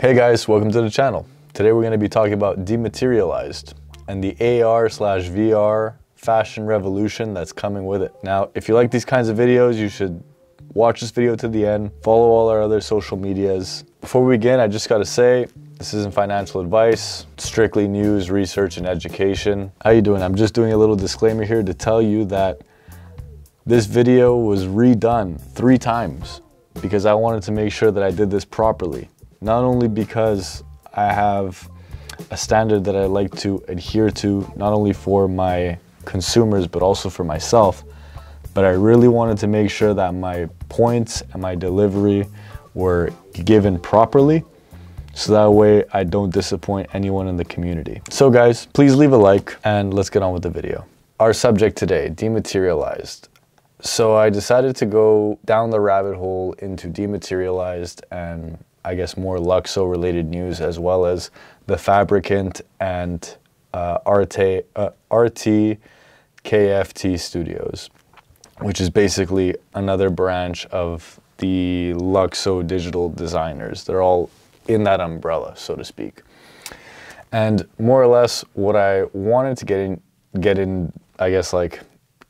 Hey guys, welcome to the channel. Today we're going to be talking about dematerialized and the AR slash VR fashion revolution that's coming with it. Now, if you like these kinds of videos, you should watch this video to the end, follow all our other social medias. Before we begin, I just got to say, this isn't financial advice, strictly news, research, and education. How you doing? I'm just doing a little disclaimer here to tell you that this video was redone three times because I wanted to make sure that I did this properly. Not only because I have a standard that I like to adhere to, not only for my consumers, but also for myself. But I really wanted to make sure that my points and my delivery were given properly so that way I don't disappoint anyone in the community. So guys, please leave a like and let's get on with the video. Our subject today, dematerialized. So I decided to go down the rabbit hole into dematerialized and I guess more Lukso related news as well as the Fabricant and uh, RT, uh, RT KFT Studios, which is basically another branch of the Lukso digital designers. They're all in that umbrella, so to speak. And more or less what I wanted to get in, get in, I guess like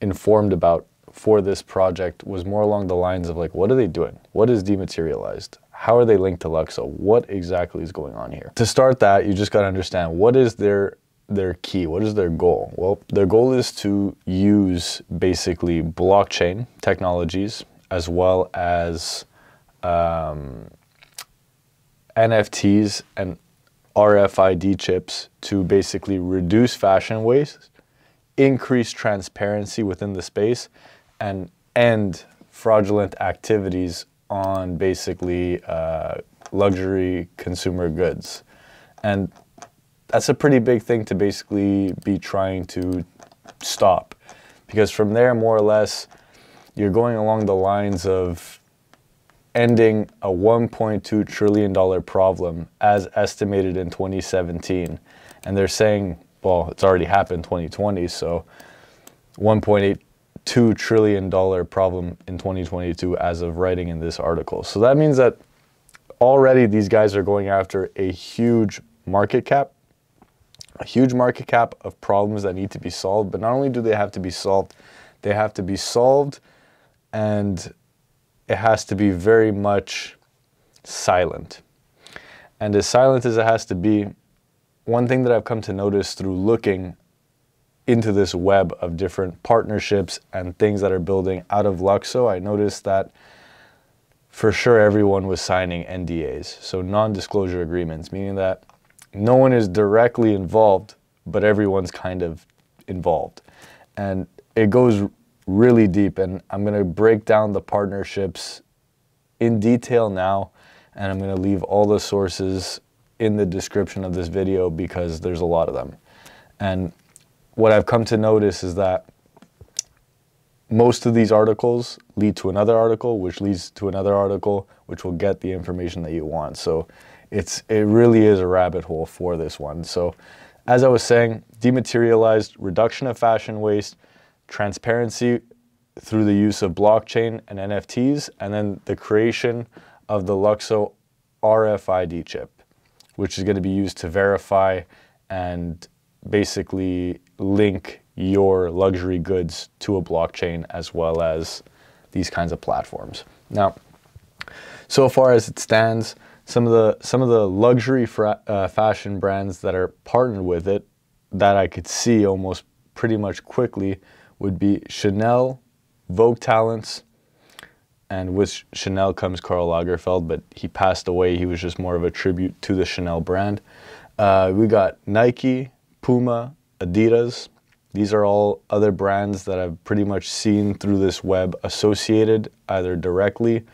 informed about for this project was more along the lines of like, what are they doing? What is dematerialized? How are they linked to Lukso? What exactly is going on here? To start that, you just got to understand what is their their key? What is their goal? Well, their goal is to use basically blockchain technologies as well as um, NFTs and RFID chips to basically reduce fashion waste, increase transparency within the space, and end fraudulent activities on basically uh, luxury consumer goods. And that's a pretty big thing to basically be trying to stop. Because from there, more or less, you're going along the lines of ending a $1.2 trillion problem as estimated in 2017. And they're saying, well, it's already happened 2020, so 1.82 trillion dollar problem in 2022 as of writing in this article. So that means that already these guys are going after a huge market cap, a huge market cap of problems that need to be solved. But not only do they have to be solved, they have to be solved and it has to be very much silent. And as silent as it has to be, one thing that I've come to notice through looking into this web of different partnerships and things that are building out of Lukso, I noticed that for sure everyone was signing NDAs, so non-disclosure agreements, meaning that no one is directly involved, but everyone's kind of involved. And it goes really deep and I'm going to break down the partnerships in detail now and I'm going to leave all the sources in the description of this video because there's a lot of them. And what I've come to notice is that most of these articles lead to another article, which leads to another article, which will get the information that you want. So it's it really is a rabbit hole for this one. So as I was saying, dematerialized reduction of fashion waste, transparency through the use of blockchain and NFTs, and then the creation of the Lukso RFID chip, which is going to be used to verify and basically link your luxury goods to a blockchain as well as these kinds of platforms. Now, so far as it stands, some of the some of the luxury uh, fashion brands that are partnered with it that I could see almost pretty much quickly would be Chanel, Vogue Talents, and with Chanel comes Karl Lagerfeld, but he passed away. He was just more of a tribute to the Chanel brand. Uh, we got Nike, Puma, Adidas. These are all other brands that I've pretty much seen through this web associated either directly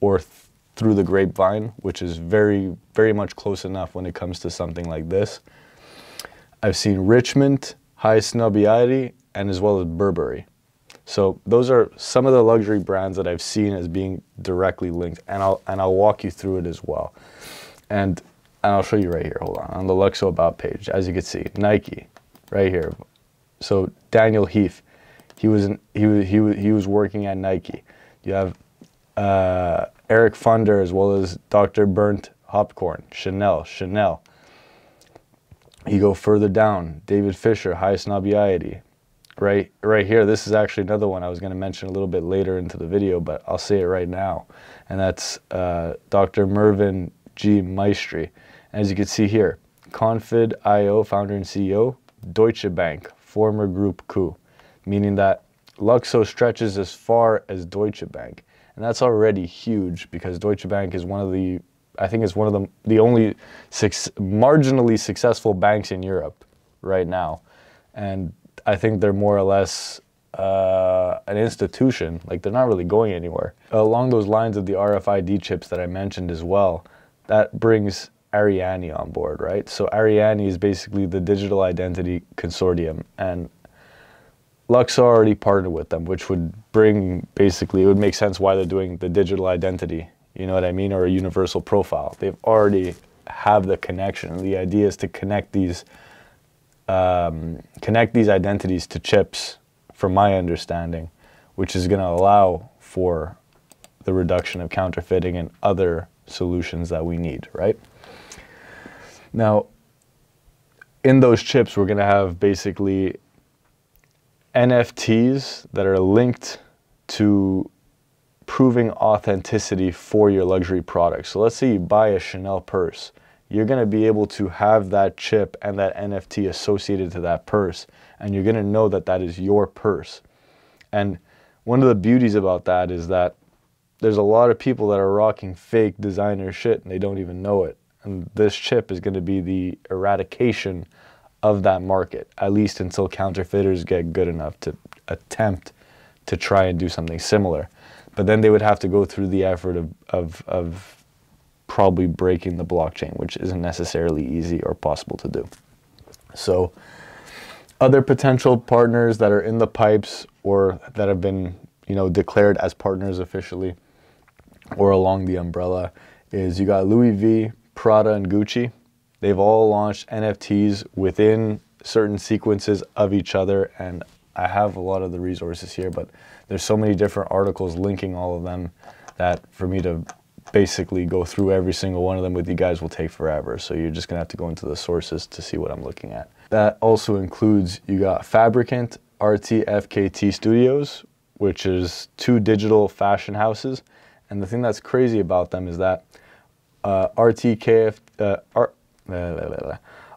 or th through the grapevine, which is very, very much close enough when it comes to something like this. I've seen Richmond, High Highsnobiety, and as well as Burberry. So those are some of the luxury brands that I've seen as being directly linked, and I'll and I'll walk you through it as well. And and I'll show you right here. Hold on, on the Lukso about page, as you can see, Nike, right here. So Daniel Heath, he was in, he was he was he was working at Nike. You have uh, Eric Funder as well as Dr. Bernd Hopcorn, Chanel, Chanel. You go further down, David Fisher, Highsnobiety. Right, right here, this is actually another one I was going to mention a little bit later into the video, but I'll say it right now. And that's uh, Dr. Mervyn G. Maestri. As you can see here, Confid.io founder and CEO, Deutsche Bank, former Group Coup, meaning that Lukso stretches as far as Deutsche Bank. And that's already huge because Deutsche Bank is one of the, I think it's one of the, the only six, marginally successful banks in Europe right now. And I think they're more or less uh, an institution. Like they're not really going anywhere. Along those lines of the RFID chips that I mentioned as well, that brings Arianee on board, right? So Arianee is basically the digital identity consortium, and Lukso already partnered with them, which would bring basically it would make sense why they're doing the digital identity. You know what I mean, or a universal profile. They've already have the connection. The idea is to connect these um, connect these identities to chips, from my understanding, which is going to allow for the reduction of counterfeiting and other solutions that we need, right? Now, in those chips, we're going to have basically NFTs that are linked to proving authenticity for your luxury products. So let's say you buy a Chanel purse. You're going to be able to have that chip and that NFT associated to that purse, and you're going to know that that is your purse. And one of the beauties about that is that there's a lot of people that are rocking fake designer shit and they don't even know it. And this chip is going to be the eradication of that market, at least until counterfeiters get good enough to attempt to try and do something similar. But then they would have to go through the effort of, of, of probably breaking the blockchain, which isn't necessarily easy or possible to do. So, other potential partners that are in the pipes or that have been, you know, declared as partners officially or along the umbrella is you got Louis V, Prada, and Gucci. They've all launched NFTs within certain sequences of each other, and I have a lot of the resources here, but there's so many different articles linking all of them that for me to basically go through every single one of them with you guys will take forever. So you're just gonna have to go into the sources to see what I'm looking at. That also includes, you got Fabricant, RTFKT Studios, which is two digital fashion houses. And the thing that's crazy about them is that uh, RTKF, uh, R,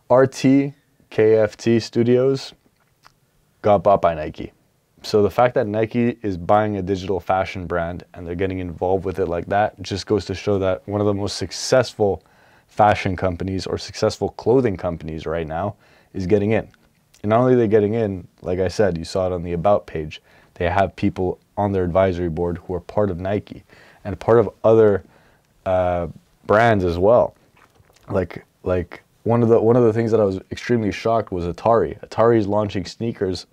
RTKFT Studios got bought by Nike. So the fact that Nike is buying a digital fashion brand and they're getting involved with it like that just goes to show that one of the most successful fashion companies or successful clothing companies right now is getting in. And not only are they getting in, like I said, you saw it on the About page, they have people on their advisory board who are part of Nike and part of other uh, brands as well. Like like one of the one of the things that I was extremely shocked was Atari. Atari is launching sneakers,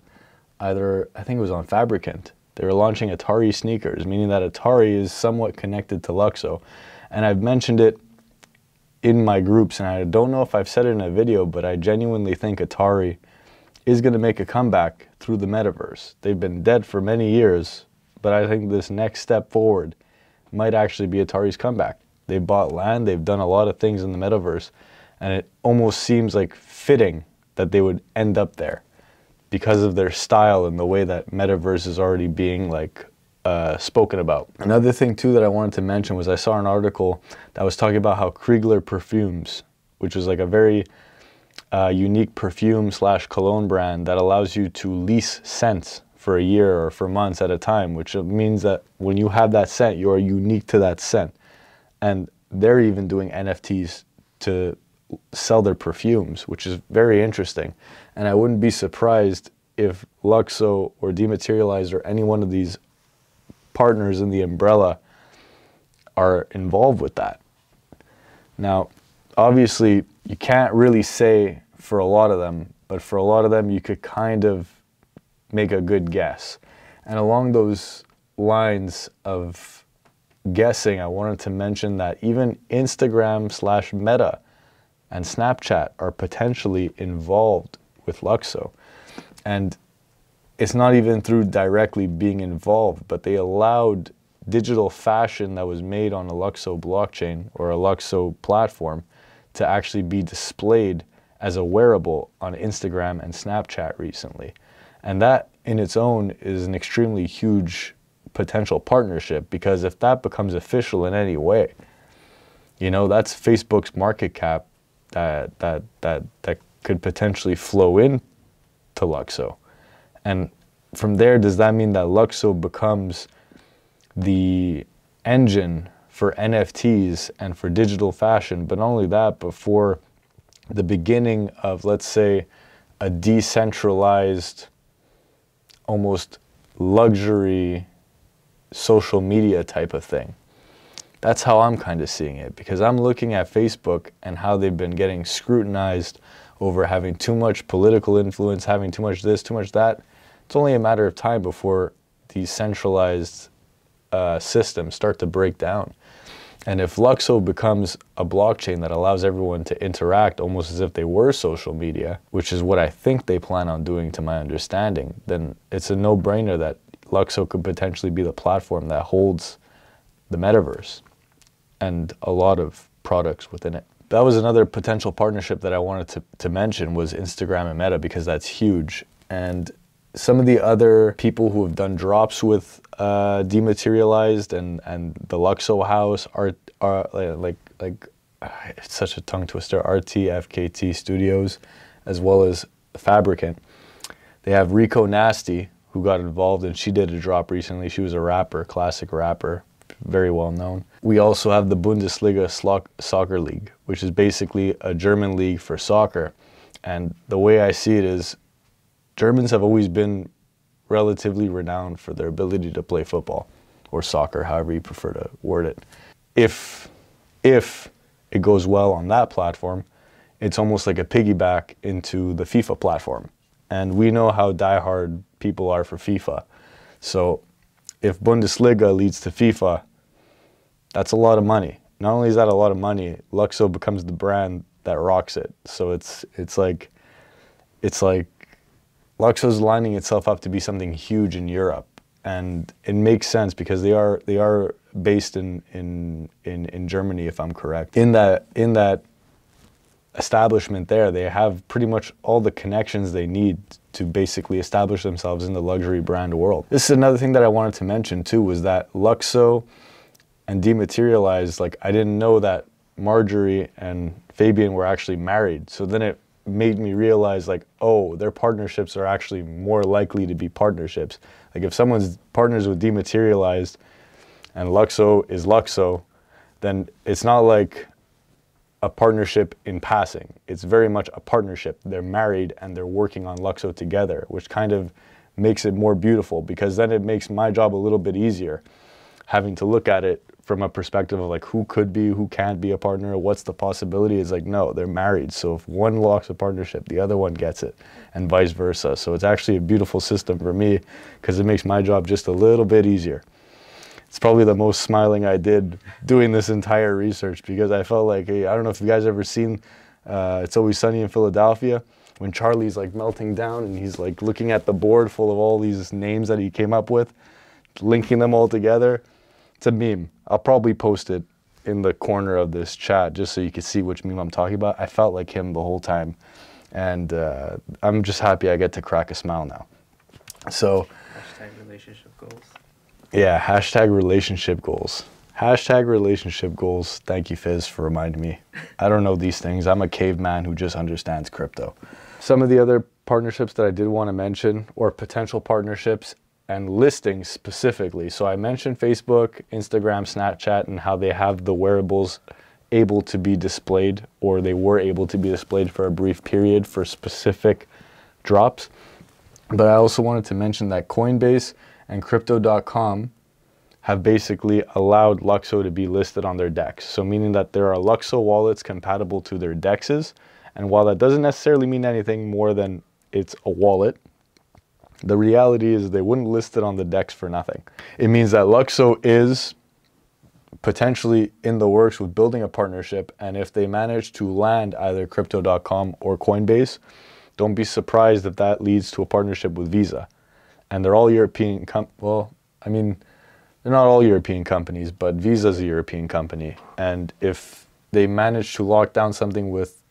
either I think it was on Fabricant. They were launching Atari sneakers, meaning that Atari is somewhat connected to Lukso, and I've mentioned it in my groups, and I don't know if I've said it in a video, but I genuinely think Atari is going to make a comeback through the metaverse. They've been dead for many years, but I think this next step forward might actually be Atari's comeback. They've bought land, they've done a lot of things in the metaverse, and it almost seems like fitting that they would end up there because of their style and the way that metaverse is already being like uh, spoken about. Another thing too that I wanted to mention was I saw an article that was talking about how Krigler perfumes, which was like a very uh, unique perfume slash cologne brand that allows you to lease scents for a year or for months at a time, which means that when you have that scent, you are unique to that scent. And they're even doing NFTs to sell their perfumes, which is very interesting. And I wouldn't be surprised if Lukso or Dematerialized or any one of these partners in the umbrella are involved with that. Now, obviously, you can't really say for a lot of them, but for a lot of them, you could kind of make a good guess. And along those lines of guessing, I wanted to mention that even Instagram slash Meta and Snapchat are potentially involved with Lukso. And it's not even through directly being involved, but they allowed digital fashion that was made on a Lukso blockchain or a Lukso platform to actually be displayed as a wearable on Instagram and Snapchat recently. And that in its own is an extremely huge potential partnership because if that becomes official in any way, you know, that's Facebook's market cap that that that that could potentially flow in to Lukso. And from there, does that mean that Lukso becomes the engine for NFTs and for digital fashion? But not only that, but for the beginning of, let's say, a decentralized, almost luxury social media type of thing. That's how I'm kind of seeing it because I'm looking at Facebook and how they've been getting scrutinized over having too much political influence, having too much this, too much that. It's only a matter of time before these centralized uh, systems start to break down. And if Lukso becomes a blockchain that allows everyone to interact almost as if they were social media, which is what I think they plan on doing to my understanding, then it's a no brainer that Lukso could potentially be the platform that holds the metaverse and a lot of products within it. That was another potential partnership that I wanted to, to mention was Instagram and Meta because that's huge. And some of the other people who have done drops with uh, Dematerialized and, and the Lukso House are, are like, like it's such a tongue twister, RTFKT Studios, as well as Fabricant. They have Rico Nasty, who got involved, and she did a drop recently. She was a rapper, classic rapper, very well known. We also have the Bundesliga Soccer League, which is basically a German league for soccer. And the way I see it is Germans have always been relatively renowned for their ability to play football or soccer, however you prefer to word it. If, if it goes well on that platform, it's almost like a piggyback into the FIFA platform. And we know how diehard people are for FIFA. So if Bundesliga leads to FIFA, that's a lot of money. Not only is that a lot of money, Lukso becomes the brand that rocks it. So it's it's like it's like Lukso's lining itself up to be something huge in Europe. And it makes sense because they are they are based in in in, in Germany if I'm correct. In that in that establishment there, they have pretty much all the connections they need to basically establish themselves in the luxury brand world. This is another thing that I wanted to mention too, was that Lukso and Dematerialized, like I didn't know that Marjorie and Fabian were actually married. So then it made me realize like, oh, their partnerships are actually more likely to be partnerships. Like if someone's partners with Dematerialized and Lukso is Lukso, then it's not like a partnership in passing. It's very much a partnership. They're married and they're working on Lukso together, which kind of makes it more beautiful because then it makes my job a little bit easier having to look at it from a perspective of like who could be, who can't be a partner, what's the possibility. It's like, no, they're married. So if one locks a partnership, the other one gets it and vice versa. So it's actually a beautiful system for me because it makes my job just a little bit easier it's probably the most smiling I did doing this entire research because I felt like, hey, I don't know if you guys ever seen uh, It's Always Sunny in Philadelphia when Charlie's like melting down and he's like looking at the board full of all these names that he came up with, linking them all together. It's a meme. I'll probably post it in the corner of this chat just so you can see which meme I'm talking about. I felt like him the whole time. And uh, I'm just happy I get to crack a smile now. So, hashtag relationship goals. Yeah, hashtag relationship goals. Hashtag relationship goals. Thank you, Fizz, for reminding me. I don't know these things. I'm a caveman who just understands crypto. Some of the other partnerships that I did want to mention, or potential partnerships and listings specifically. So I mentioned Facebook, Instagram, Snapchat, and how they have the wearables able to be displayed, or they were able to be displayed for a brief period for specific drops. But I also wanted to mention that Coinbase and Crypto.com have basically allowed Lukso to be listed on their DEX. So meaning that there are Lukso wallets compatible to their DEXs. And while that doesn't necessarily mean anything more than it's a wallet, the reality is they wouldn't list it on the DEX for nothing. It means that Lukso is potentially in the works with building a partnership. And if they manage to land either Crypto.com or Coinbase, don't be surprised if that leads to a partnership with Visa and they're all European. Well, I mean, they're not all European companies, but Visa's a European company. And if they manage to lock down something with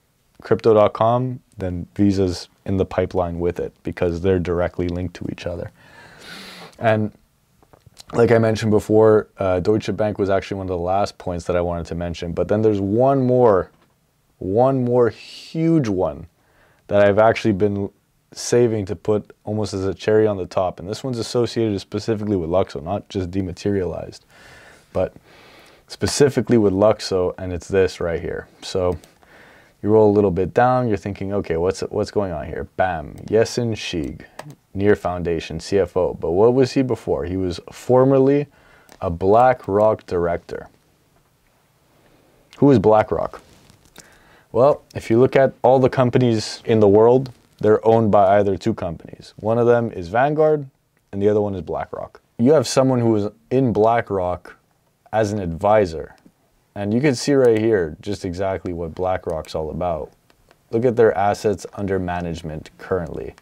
crypto.com, then Visa's in the pipeline with it because they're directly linked to each other. And like I mentioned before, uh, Deutsche Bank was actually one of the last points that I wanted to mention. But then there's one more, one more huge one that I've actually been saving to put almost as a cherry on the top. And this one's associated specifically with Lukso, not just dematerialized, but specifically with Lukso, and it's this right here. So you roll a little bit down, you're thinking, okay, what's what's going on here? Bam, Yasin Sheikh, Near Foundation CFO. But what was he before? He was formerly a BlackRock director. Who is BlackRock? Well, if you look at all the companies in the world, they're owned by either two companies. One of them is Vanguard, and the other one is BlackRock. You have someone who is in BlackRock as an advisor, and you can see right here just exactly what BlackRock's all about. Look at their assets under management currently.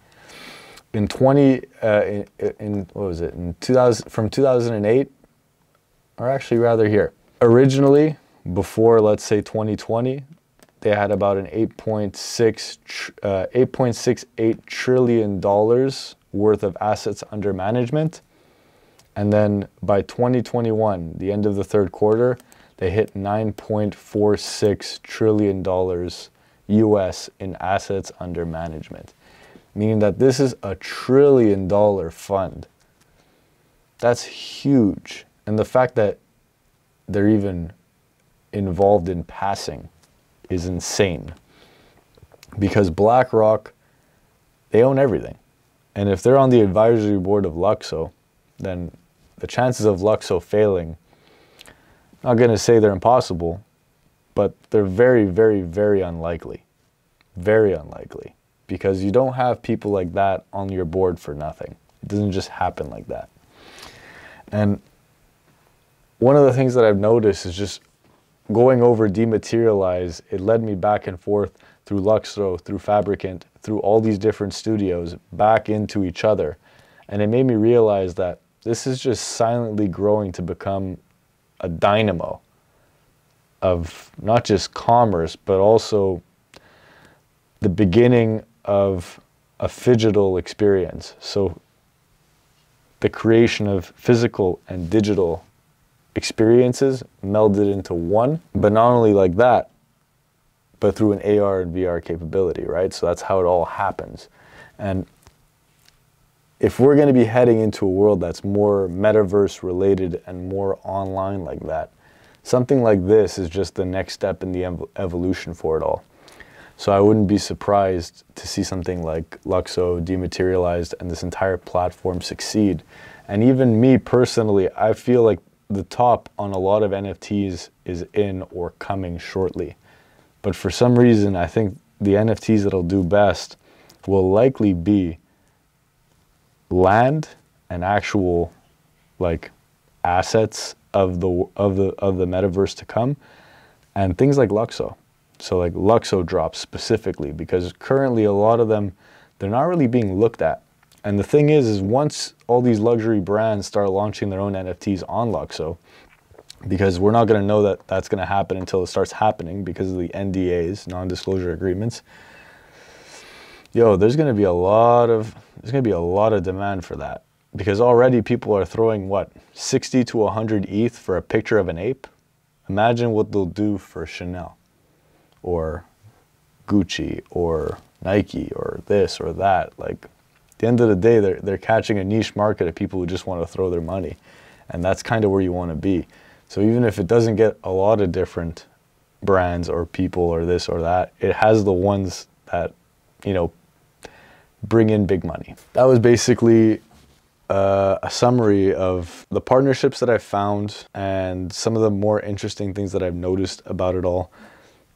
In 20, uh, in, in, what was it, in 2000, from 2008, or actually rather here. Originally, before let's say 2020, they had about an 8.6 uh, 8.68 trillion dollars worth of assets under management. And then by 2021, the end of the third quarter, they hit 9.46 trillion dollars US in assets under management, meaning that this is a trillion dollar fund. That's huge. And the fact that they're even involved in passing is insane because BlackRock, they own everything. And if they're on the advisory board of Lukso, then the chances of Lukso failing, not going to say they're impossible, but they're very, very, very unlikely. Very unlikely. Because you don't have people like that on your board for nothing. It doesn't just happen like that. And one of the things that I've noticed is just going over dematerialize, it led me back and forth through Lukso, through Fabricant, through all these different studios, back into each other. And it made me realize that this is just silently growing to become a dynamo of not just commerce, but also the beginning of a phygital experience. So the creation of physical and digital experiences melded into one. But not only like that, but through an AR and VR capability, right? So that's how it all happens. And if we're going to be heading into a world that's more metaverse related and more online like that, something like this is just the next step in the ev evolution for it all. So I wouldn't be surprised to see something like Lukso dematerialized and this entire platform succeed. And even me personally, I feel like the top on a lot of NFTs is in or coming shortly. But for some reason, I think the NFTs that'll do best will likely be land and actual like assets of the of the of the metaverse to come and things like Lukso. So like Lukso drops specifically because currently a lot of them they're not really being looked at and the thing is, is once all these luxury brands start launching their own NFTs on Lukso, because we're not going to know that that's going to happen until it starts happening because of the NDAs, non-disclosure agreements. Yo, there's going to be a lot of there's going to be a lot of demand for that because already people are throwing what 60 to 100 ETH for a picture of an ape. Imagine what they'll do for Chanel or Gucci or Nike or this or that. Like the end of the day, they're, they're catching a niche market of people who just want to throw their money. And that's kind of where you want to be. So even if it doesn't get a lot of different brands or people or this or that, it has the ones that, you know, bring in big money. That was basically uh, a summary of the partnerships that I've found and some of the more interesting things that I've noticed about it all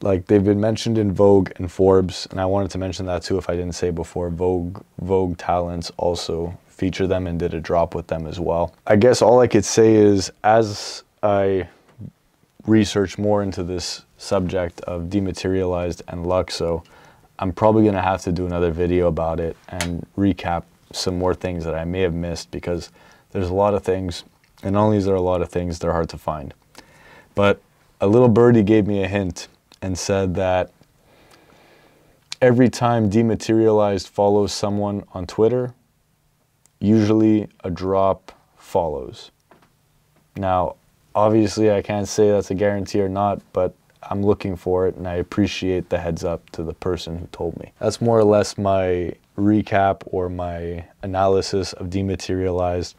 like they've been mentioned in Vogue and Forbes, and I wanted to mention that too if I didn't say before. Vogue Vogue Talents also feature them and did a drop with them as well. I guess all I could say is as I research more into this subject of dematerialized and Lukso, I'm probably going to have to do another video about it and recap some more things that I may have missed because there's a lot of things And not only is there a lot of things, they're hard to find. But a little birdie gave me a hint and said that every time dematerialized follows someone on Twitter, usually a drop follows. Now, obviously, I can't say that's a guarantee or not, but I'm looking for it and I appreciate the heads up to the person who told me. That's more or less my recap or my analysis of dematerialized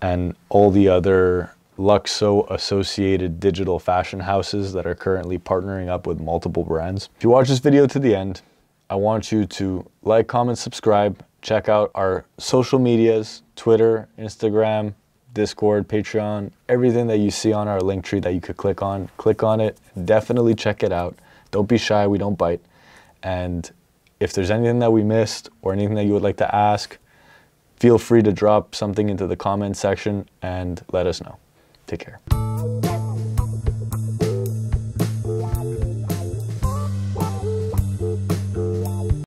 and all the other Lukso associated digital fashion houses that are currently partnering up with multiple brands. If you watch this video to the end, I want you to like, comment, subscribe, check out our social medias, Twitter, Instagram, Discord, Patreon, everything that you see on our link tree that you could click on, click on it. Definitely check it out. Don't be shy, we don't bite. And if there's anything that we missed or anything that you would like to ask, feel free to drop something into the comment section and let us know. Take care.